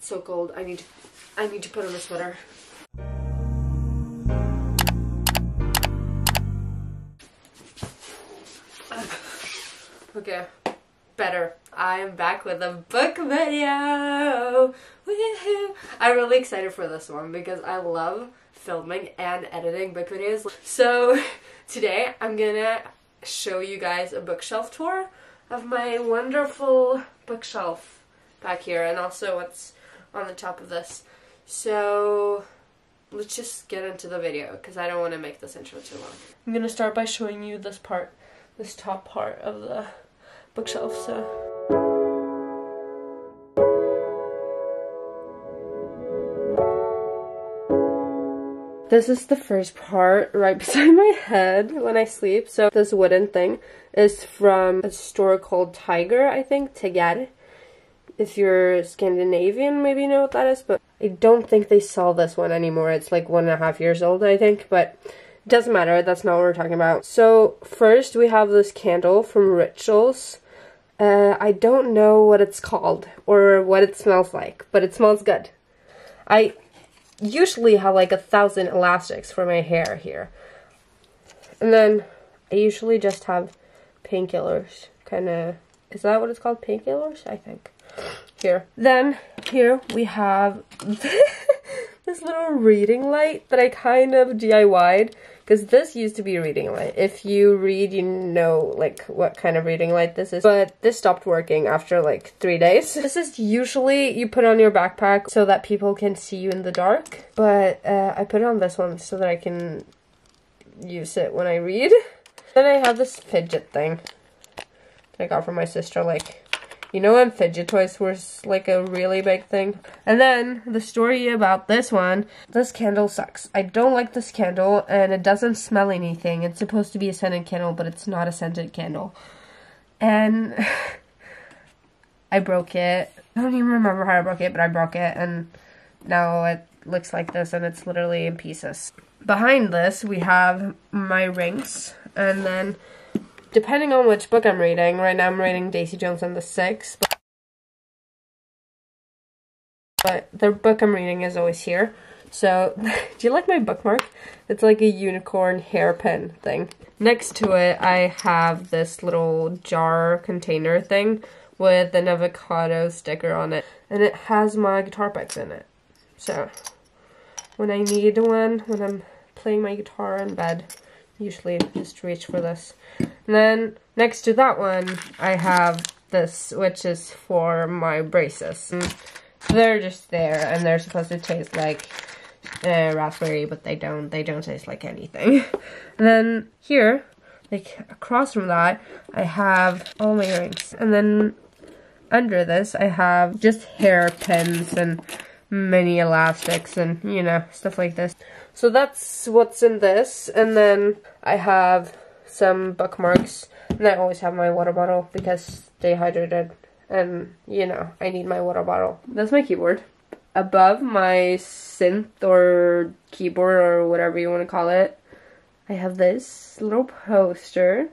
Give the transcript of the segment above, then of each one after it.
So cold. I need to, I need to put on a sweater. Okay, better. I'm back with a book video. I'm really excited for this one because I love filming and editing book videos. So today I'm gonna show you guys a bookshelf tour of my wonderful bookshelf back here and also what's on the top of this. So let's just get into the video because I don't want to make this intro too long. I'm gonna start by showing you this part, this top part of the bookshelf. So. This is the first part right beside my head when I sleep. So this wooden thing is from a store called Tiger, I think, Tiger. If you're Scandinavian, maybe you know what that is, but I don't think they sell this one anymore. It's like one and a half years old, I think, but it doesn't matter. That's not what we're talking about. So first we have this candle from Rituals. Uh, I don't know what it's called or what it smells like, but it smells good. I usually have like a thousand elastics for my hair here. And then I usually just have painkillers. Kind of, is that what it's called? Painkillers? I think. Here. Then, here we have this little reading light that I kind of DIY'd. Because this used to be a reading light. If you read, you know, like, what kind of reading light this is. But this stopped working after, like, three days. This is usually you put on your backpack so that people can see you in the dark. But uh, I put it on this one so that I can use it when I read. Then I have this fidget thing that I got from my sister, like, you know when fidget toys were like a really big thing? And then the story about this one, this candle sucks. I don't like this candle and it doesn't smell anything. It's supposed to be a scented candle, but it's not a scented candle. And I broke it. I don't even remember how I broke it, but I broke it and now it looks like this and it's literally in pieces. Behind this, we have my rings and then depending on which book I'm reading, right now I'm reading Daisy Jones and the Six, but, but the book I'm reading is always here. So, do you like my bookmark? It's like a unicorn hairpin thing. Next to it, I have this little jar container thing with an avocado sticker on it. And it has my guitar picks in it. So, when I need one, when I'm playing my guitar in bed, usually just reach for this. And then next to that one, I have this, which is for my braces. And they're just there, and they're supposed to taste like uh, raspberry, but they don't. They don't taste like anything. and then here, like across from that, I have all my earrings. And then under this, I have just hairpins and mini elastics and, you know, stuff like this. So that's what's in this. And then I have some bookmarks. And I always have my water bottle because dehydrated. And, you know, I need my water bottle. That's my keyboard. Above my synth or keyboard or whatever you want to call it, I have this little poster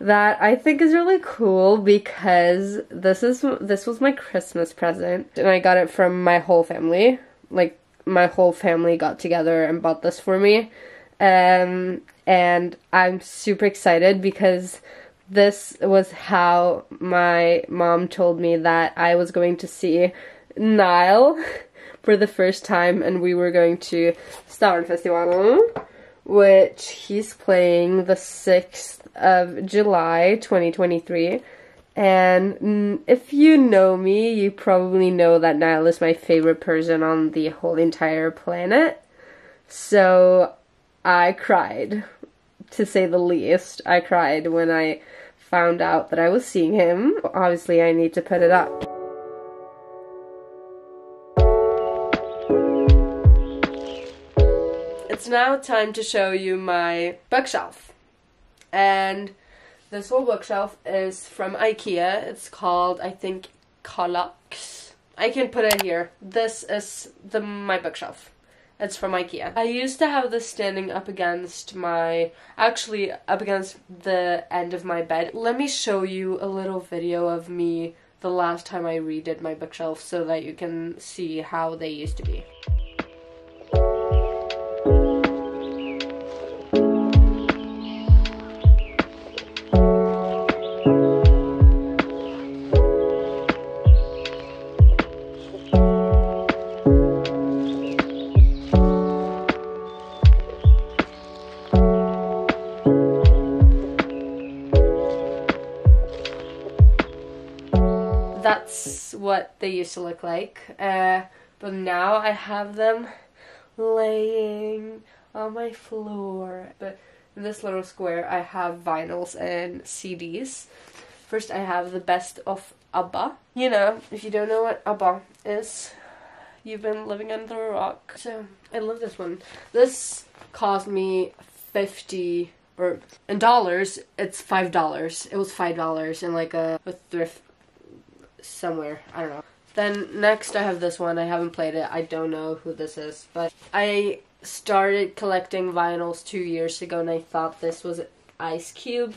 that I think is really cool because this is this was my Christmas present and I got it from my whole family. Like my whole family got together and bought this for me. Um and I'm super excited because this was how my mom told me that I was going to see Niall for the first time and we were going to Star Festival, which he's playing the 6th of July 2023. And mm, if you know me, you probably know that Niall is my favorite person on the whole entire planet. So I cried, to say the least. I cried when I found out that I was seeing him. Obviously, I need to put it up. It's now time to show you my bookshelf and this whole bookshelf is from Ikea. It's called, I think, Kallax. I can put it here. This is the my bookshelf. It's from Ikea. I used to have this standing up against my, actually up against the end of my bed. Let me show you a little video of me the last time I redid my bookshelf so that you can see how they used to be. They used to look like. Uh, but now I have them laying on my floor. But in this little square, I have vinyls and CDs. First, I have the best of ABBA. You know, if you don't know what ABBA is, you've been living under a rock. So, I love this one. This cost me 50 or in dollars, it's five dollars. It was five dollars in like a, a thrift somewhere. I don't know. Then next I have this one. I haven't played it. I don't know who this is, but I started collecting vinyls two years ago, and I thought this was Ice Cube.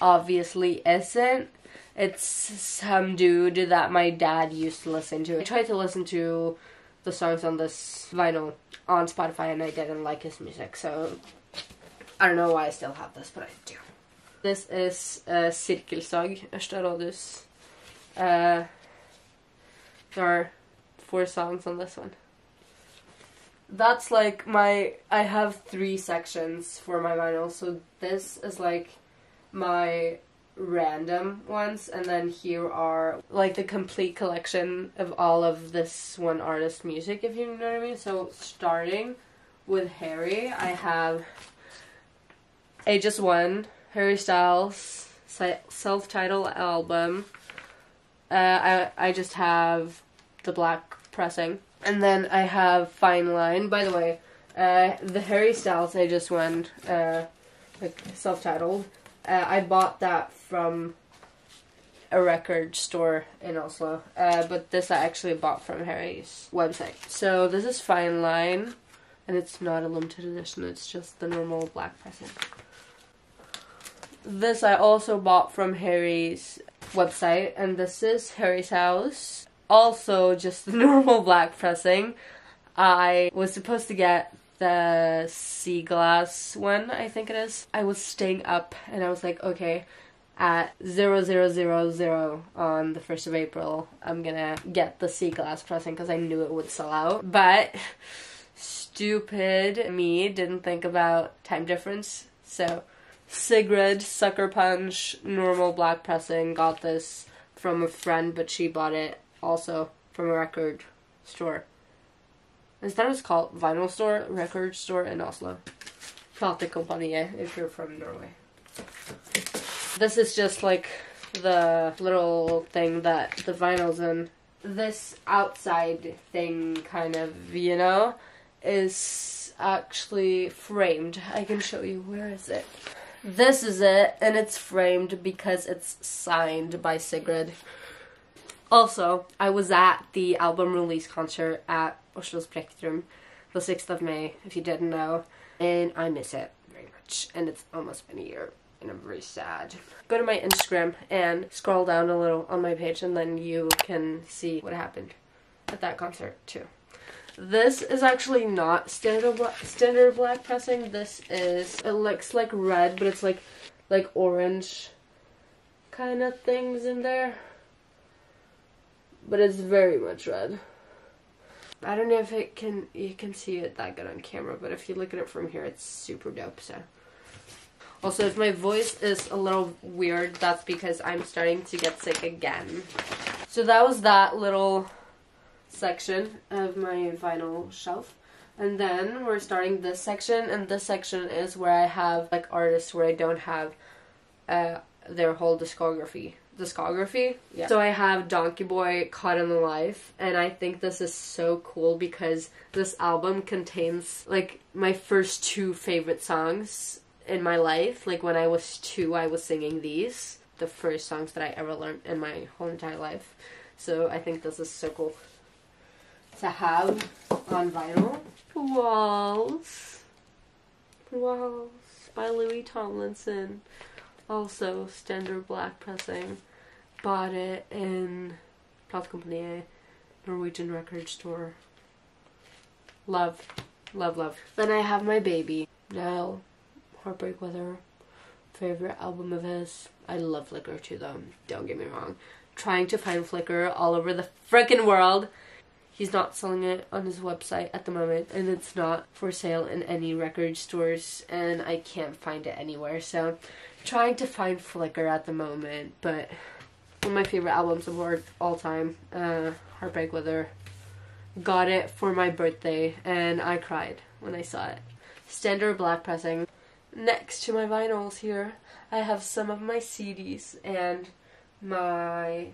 Obviously isn't. It's some dude that my dad used to listen to. I tried to listen to the songs on this vinyl on Spotify, and I didn't like his music, so I don't know why I still have this, but I do. This is uh, Sirkelsag, Ørsta. Uh, there are four songs on this one. That's like my. I have three sections for my vinyl, so this is like my random ones, and then here are like the complete collection of all of this one artist's music, if you know what I mean. So starting with Harry, I have Ages One, Harry Styles self-titled album. Uh, I I just have the black pressing, and then I have Fine Line. By the way, uh, the Harry Styles I just went uh, like self-titled. Uh, I bought that from a record store in Oslo, uh, but this I actually bought from Harry's website. So this is Fine Line, and it's not a limited edition. It's just the normal black pressing. This I also bought from Harry's website, and this is Harry's house. Also, just the normal black pressing. I was supposed to get the sea glass one, I think it is. I was staying up, and I was like, okay, at 0000 on the 1st of April, I'm gonna get the sea glass pressing because I knew it would sell out. But stupid me didn't think about time difference, so Sigrid, Sucker Punch, normal black pressing. Got this from a friend, but she bought it also from a record store. That what it's called? Vinyl store? Record store in Oslo. Platekompaniet if you're from Norway. This is just like the little thing that the vinyl's in. This outside thing, kind of, you know, is actually framed. I can show you. Where is it? This is it, and it's framed because it's signed by Sigrid. Also, I was at the album release concert at Oslo Spektrum the 6th of May, if you didn't know, and I miss it very much, and it's almost been a year, and I'm very sad. Go to my Instagram and scroll down a little on my page, and then you can see what happened at that concert, too. This is actually not standard standard black pressing. This is it looks like red, but it's like like orange kind of things in there. But it's very much red. I don't know if it can you can see it that good on camera, but if you look at it from here, it's super dope. So. Also, if my voice is a little weird, that's because I'm starting to get sick again. So that was that little section of my vinyl shelf. And then we're starting this section, and this section is where I have like artists where I don't have uh, their whole discography. Discography, yeah. So I have Donkeyboy, Caught in the Life, and I think this is so cool because this album contains like my first two favorite songs in my life. Like when I was two, I was singing these, the first songs that I ever learned in my whole entire life. So I think this is so cool to have on vinyl. Walls. Walls by Louis Tomlinson. Also standard black pressing. Bought it in Platekompaniet, Norwegian record store. Love, love, love. Then I have my baby. Now, Heartbreak Weather, favorite album of his. I love Flicker too though, don't get me wrong. Trying to find Flicker all over the freaking world. He's not selling it on his website at the moment, and it's not for sale in any record stores, and I can't find it anywhere. So, trying to find Flicker at the moment, but one of my favorite albums of all time, uh, Heartbreak Weather. Got it for my birthday, and I cried when I saw it. Standard black pressing. Next to my vinyls here, I have some of my CDs and my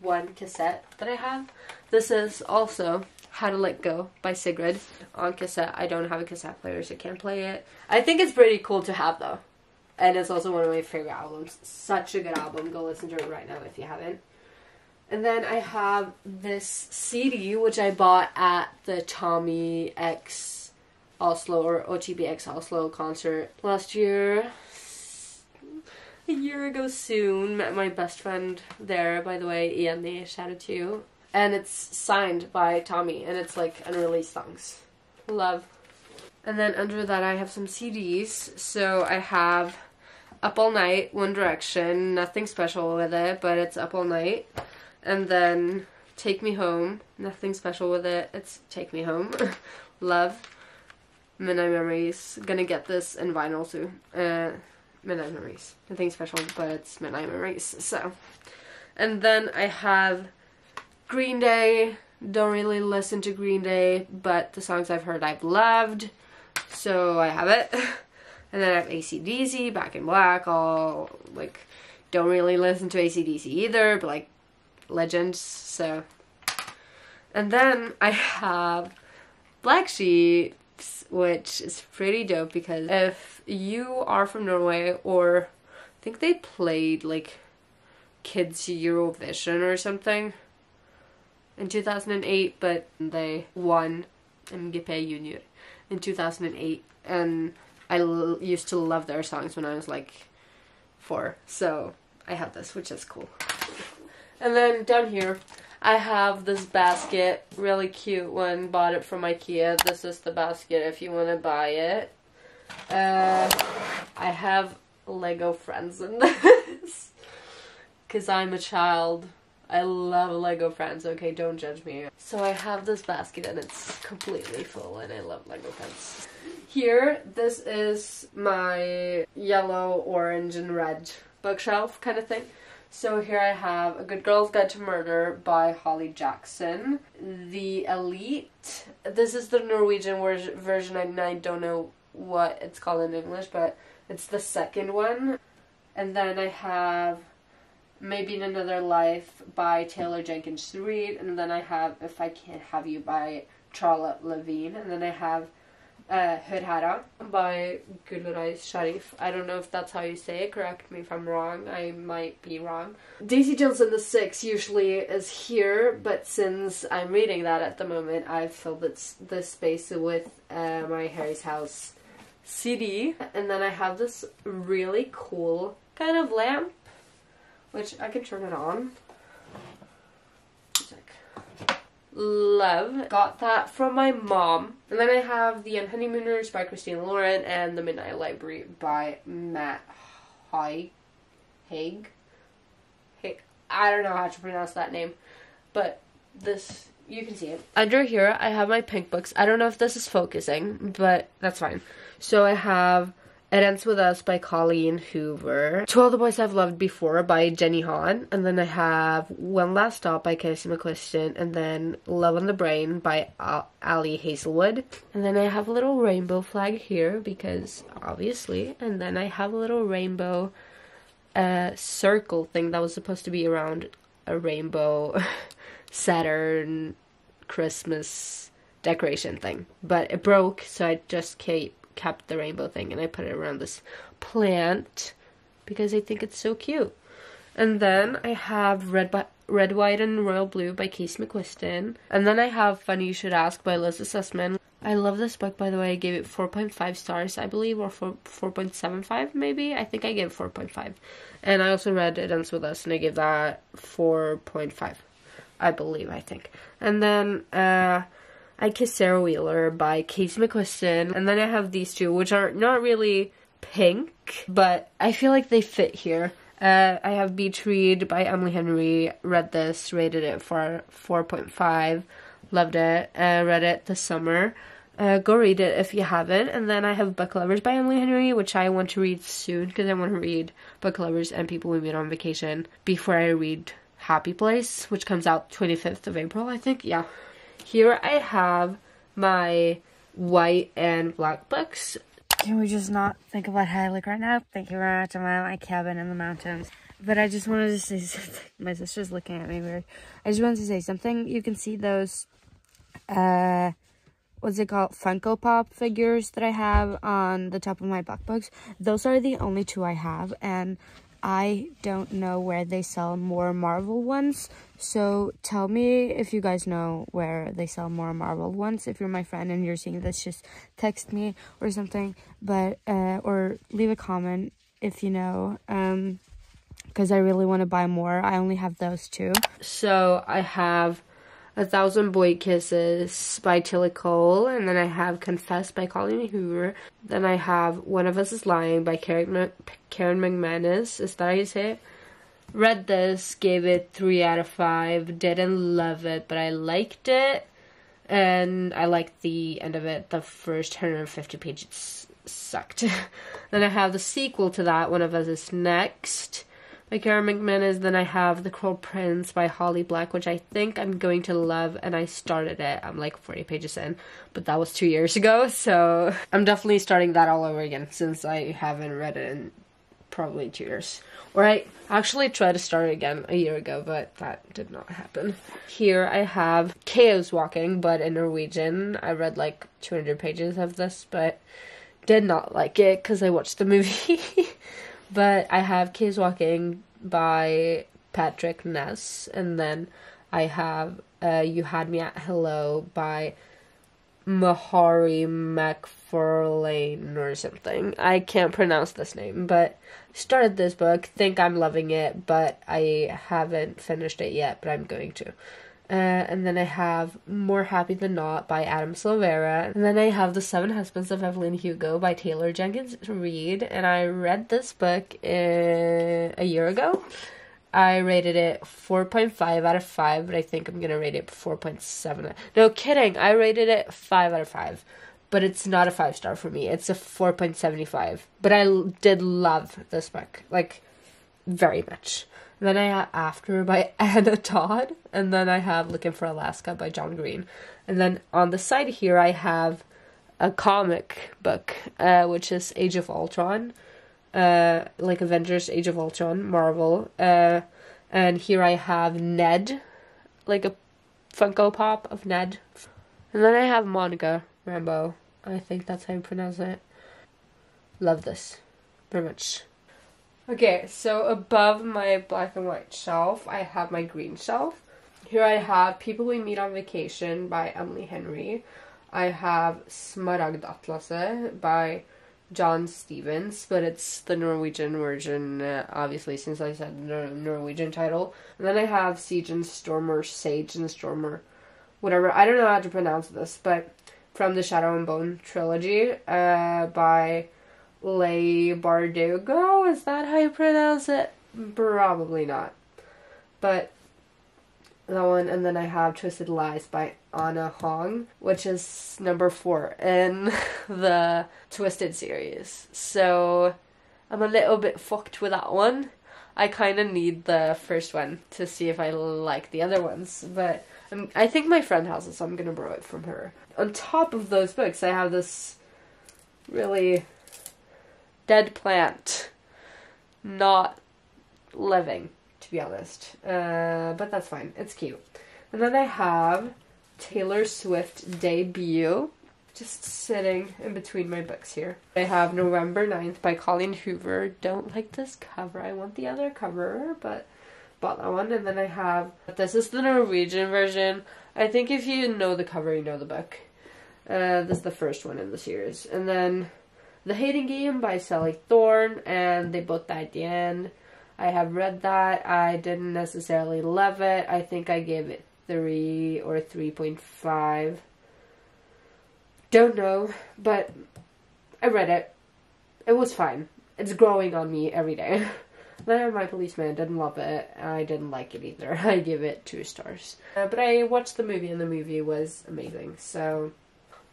one cassette that I have. This is also How to Let Go by Sigrid on cassette. I don't have a cassette player, so I can't play it. I think it's pretty cool to have though. And it's also one of my favorite albums. Such a good album. Go listen to it right now if you haven't. And then I have this CD, which I bought at the Tommy X Oslo or OTBX Oslo concert last year a year ago soon. Met my best friend there, by the way, Ian shout out to you. And it's signed by Tommy, and it's like unreleased songs. Love. And then under that, I have some CDs. So I have Up All Night, One Direction. Nothing special with it, but it's Up All Night. And then Take Me Home. Nothing special with it. It's Take Me Home. Love. Midnight Memories. Gonna get this in vinyl too. Uh, Midnight Memories. Nothing special, but it's Midnight Memories. So, and then I have Green Day. Don't really listen to Green Day, but the songs I've heard I've loved, so I have it. And then I have ACDC, Back in Black, all like don't really listen to ACDC either, but like legends, so. And then I have Black Sheep which is pretty dope because if you are from Norway or I think they played like Kids Eurovision or something in 2008, but they won MGP Junior in 2008, and I l- used to love their songs when I was like four, so I have this, which is cool. And then down here, I have this basket, really cute one, bought it from Ikea. This is the basket if you want to buy it. Uh, I have Lego friends in this. Because I'm a child. I love Lego friends, okay? Don't judge me. So I have this basket and it's completely full and I love Lego friends. Here, this is my yellow, orange, and red bookshelf kind of thing. So here I have A Good Girl's Guide to Murder by Holly Jackson. The Elite. This is the Norwegian version and I don't know what it's called in English, but it's the second one. And then I have Maybe in Another Life by Taylor Jenkins Reid. And then I have If I Can't Have You by Charlotte Levine. And then I have uh, Hurhara by Gulraiz Sharif. I don't know if that's how you say it. Correct me if I'm wrong. I might be wrong. Daisy Jones and the Six usually is here, but since I'm reading that at the moment, I've filled this, this space with uh, my Harry's House CD. And then I have this really cool kind of lamp, which I can turn it on. love. Got that from my mom. And then I have The Honeymooners by Christina Lauren and The Midnight Library by Matt Haig. Haig? Haig. I don't know how to pronounce that name. But this, you can see it. Under here, I have my pink books. I don't know if this is focusing, but that's fine. So I have it Ends With Us by Colleen Hoover. To All the Boys I've Loved Before by Jenny Han. And then I have One Last Stop by Casey McQuiston. And then Love on the Brain by Ali Hazelwood. And then I have a little rainbow flag here because obviously. And then I have a little rainbow uh, circle thing that was supposed to be around a rainbow Saturn Christmas decoration thing. But it broke, so I just kept kept the rainbow thing and I put it around this plant because I think it's so cute. And then I have Red, Red, White, and Royal Blue by Case McQuiston. And then I have Funny You Should Ask by Liz Sussman. I love this book, by the way. I gave it 4.5 stars, I believe, or 4, 4.75 maybe. I think I gave 4.5. And I also read It Ends With Us, and I gave that 4.5. I believe, I think. And then, uh, I Kissed Shara Wheeler by Casey McQuiston. And then I have these two, which are not really pink, but I feel like they fit here. Uh, I have Beach Read by Emily Henry. Read this, rated it for 4.5. Loved it. Uh, read it this summer. Uh, go read it if you haven't. And then I have Book Lovers by Emily Henry, which I want to read soon because I want to read Book Lovers and People We Meet on Vacation before I read Happy Place, which comes out 25th of April, I think. Yeah. Here I have my white and black books. Can we just not think about how I look right now? Thank you very much. I'm at my cabin in the mountains. But I just wanted to say something. My sister's looking at me weird. I just wanted to say something. You can see those, uh, what's it called? Funko Pop figures that I have on the top of my book books. Those are the only two I have. And I don't know where they sell more Marvel ones. So tell me if you guys know where they sell more Marvel ones. If you're my friend and you're seeing this, just text me or something. But, uh, or leave a comment if you know. Um, because I really want to buy more. I only have those two. So I have a Thousand Boy Kisses by Tillie Cole, and then I have Confess by Colleen Hoover. Then I have One of Us is Lying by Karen, Karen McManus. Is that how you say it? Read this, gave it 3 out of 5. Didn't love it, but I liked it. And I liked the end of it. The first 150 pages sucked. then I have the sequel to that, One of Us is Next by Karen McManus. Then I have The Cruel Prince by Holly Black, which I think I'm going to love. And I started it. I'm like 40 pages in, but that was two years ago. So I'm definitely starting that all over again since I haven't read it in probably two years. Or I actually tried to start it again a year ago, but that did not happen. Here I have Chaos Walking, but in Norwegian. I read like 200 pages of this, but did not like it because I watched the movie. But I have Kids Walking by Patrick Ness, and then I have uh, You Had Me at Hello by Mhairi McFarlane or something. I can't pronounce this name, but started this book, think I'm loving it, but I haven't finished it yet, but I'm going to. Uh, and then I have More Happy Than Not by Adam Silvera. And then I have The Seven Husbands of Evelyn Hugo by Taylor Jenkins Reid. And I read this book uh, a year ago. I rated it 4.5 out of 5, but I think I'm going to rate it 4.7. No, kidding. I rated it 5 out of 5. But it's not a 5 star for me. It's a 4.75. But I did love this book. Like, very much. Then I have After by Anna Todd. And then I have Looking for Alaska by John Green. And then on the side here, I have a comic book, uh, which is Age of Ultron. Uh, like Avengers Age of Ultron, Marvel. Uh, and here I have Ned, like a Funko Pop of Ned. And then I have Monica Rambeau. I think that's how you pronounce it. Love this. Very much. Okay, so above my black and white shelf, I have my green shelf. Here I have People We Meet on Vacation by Emily Henry. I have Smaragdatlaset by John Stephens, but it's the Norwegian version, uh, obviously, since I said Norwegian title. And then I have Siege and Stormer, Sage and Stormer, whatever. I don't know how to pronounce this, but from the Shadow and Bone trilogy uh, by Leigh Bardugo. Is that how you pronounce it? Probably not. But that one, and then I have Twisted Lies by Ana Huang, which is number four in the Twisted series. So I'm a little bit fucked with that one. I kind of need the first one to see if I like the other ones, but I'm, I think my friend has it, so I'm gonna borrow it from her. On top of those books, I have this really dead plant, not living, to be honest. Uh, but that's fine. It's cute. And then I have Taylor Swift debut, just sitting in between my books here. I have November 9th by Colleen Hoover. Don't like this cover. I want the other cover, but bought that one. And then I have this is the Norwegian version. I think if you know the cover, you know the book. Uh, this is the first one in the series. And then The Hating Game by Sally Thorne, and they both died at the end. I have read that. I didn't necessarily love it. I think I gave it 3 or 3.5. Don't know, but I read it. It was fine. It's growing on me every day. then My Policeman didn't love it. I didn't like it either. I give it two stars. Uh, but I watched the movie and the movie was amazing. So,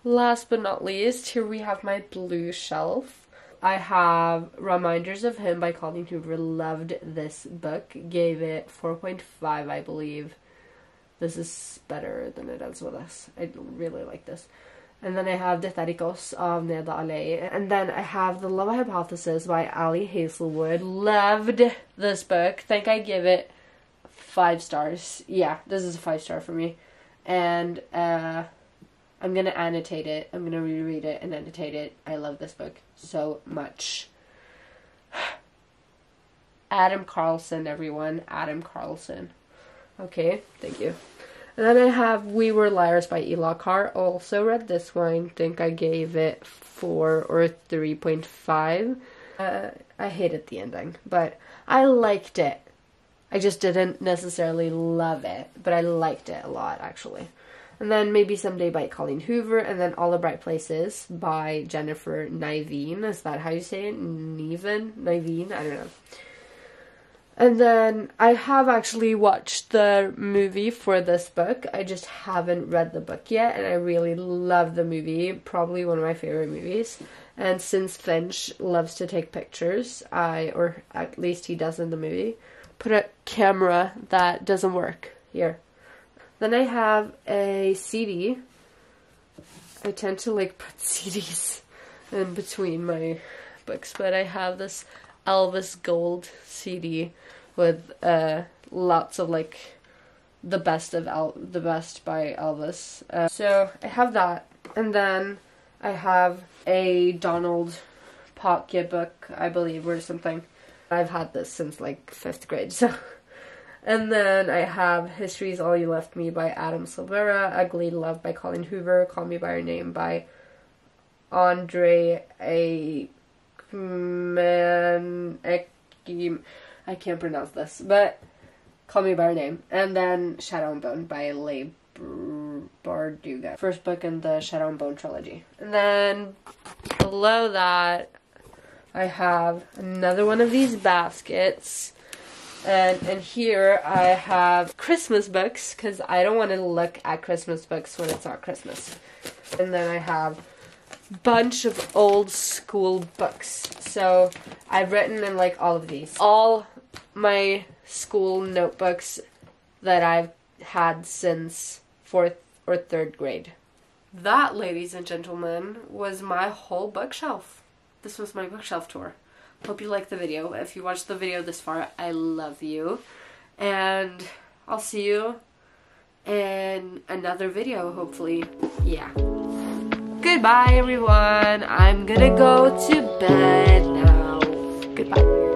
last but not least, here we have my blue shelf. I have Reminders of Him by Colleen Hoover. Loved this book. Gave it 4.5, I believe. This is better than it is with us. I really like this. And then I have Detharikos of Neda Alei. And then I have The Love Hypothesis by Ali Hazelwood. Loved this book. Think I give it five stars. Yeah, this is a five star for me. And uh, I'm gonna annotate it. I'm gonna reread it and annotate it. I love this book so much. Adam Carlsen, everyone. Adam Carlsen. Okay, thank you. And then I have We Were Liars by Ela Carr. Also read this one. think I gave it 4 or 3.5. Uh, I hated the ending, but I liked it. I just didn't necessarily love it, but I liked it a lot actually. And then Maybe Someday by Colleen Hoover, and then All the Bright Places by Jennifer Niveen. Is that how you say it? Niven? Niveen? I don't know. And then I have actually watched the movie for this book. I just haven't read the book yet, and I really love the movie. Probably one of my favorite movies. And since Finch loves to take pictures, I, or at least he does in the movie, put a camera that doesn't work here. Then I have a CD. I tend to like put CDs in between my books, but I have this Elvis Gold CD with uh, lots of like the best of El- the best by Elvis. Uh, so I have that, and then I have a Donald Pocket book, I believe, or something. I've had this since like fifth grade, so. And then I have History's All You Left Me by Adam Silvera, Ugly Love by Colleen Hoover, Call Me By Your Name by Andre A. Man. I can't pronounce this, but Call Me By Your Name. And then Shadow and Bone by Leigh Bardugo. First book in the Shadow and Bone trilogy. And then below that, I have another one of these baskets. And and here I have Christmas books because I don't want to look at Christmas books when it's not Christmas. And then I have bunch of old school books. So I've written in like all of these. All my school notebooks that I've had since fourth or third grade. That, ladies and gentlemen, was my whole bookshelf. This was my bookshelf tour. Hope you liked the video. If you watched the video this far, I love you. And I'll see you in another video, hopefully. Yeah. Goodbye, everyone. I'm gonna go to bed now. Goodbye.